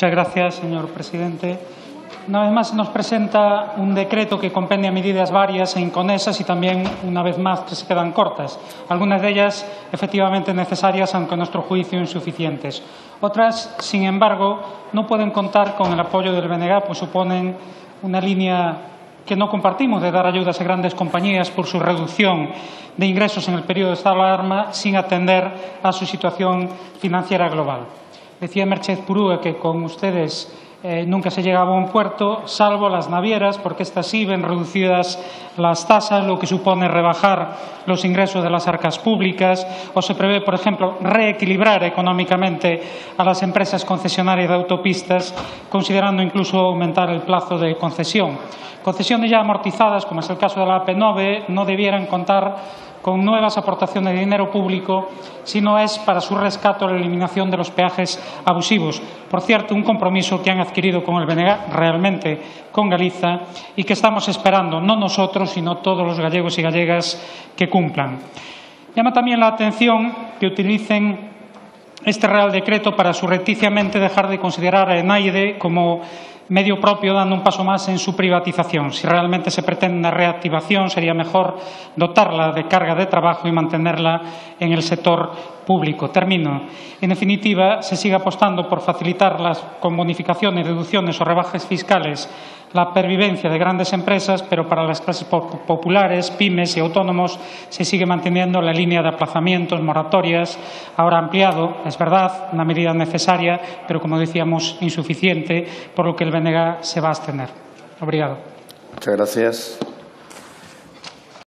Muchas gracias, señor presidente. Una vez más nos presenta un decreto que compendia medidas varias e inconesas y también, una vez más, que se quedan cortas. Algunas de ellas efectivamente necesarias, aunque a nuestro juicio insuficientes. Otras, sin embargo, no pueden contar con el apoyo del BNG, pues suponen una línea que no compartimos de dar ayudas a grandes compañías por su reducción de ingresos en el periodo de estado de alarma sin atender a su situación financiera global. Decía Merchez Purúa que con ustedes eh, nunca se llega a buen puerto, salvo las navieras, porque estas sí ven reducidas las tasas, lo que supone rebajar los ingresos de las arcas públicas, o se prevé, por ejemplo, reequilibrar económicamente a las empresas concesionarias de autopistas, considerando incluso aumentar el plazo de concesión. Concesiones ya amortizadas, como es el caso de la AP9, no debieran contar con nuevas aportaciones de dinero público, sino es para su rescate o la eliminación de los peajes abusivos. Por cierto, un compromiso que han adquirido con el BNG, realmente con Galiza, y que estamos esperando, no nosotros, sino todos los gallegos y gallegas que cumplan. Llama también la atención que utilicen este Real Decreto para surrepticiamente dejar de considerar a ENAIDE como medio propio dando un paso más en su privatización. Si realmente se pretende una reactivación, sería mejor dotarla de carga de trabajo y mantenerla en el sector público. Termino. En definitiva, se sigue apostando por facilitar con bonificaciones, deducciones o rebajas fiscales la pervivencia de grandes empresas, pero para las clases populares, pymes y autónomos se sigue manteniendo la línea de aplazamientos, moratorias, ahora ampliado, es verdad, una medida necesaria, pero como decíamos, insuficiente, por lo que el Se va a abstener. Gracias.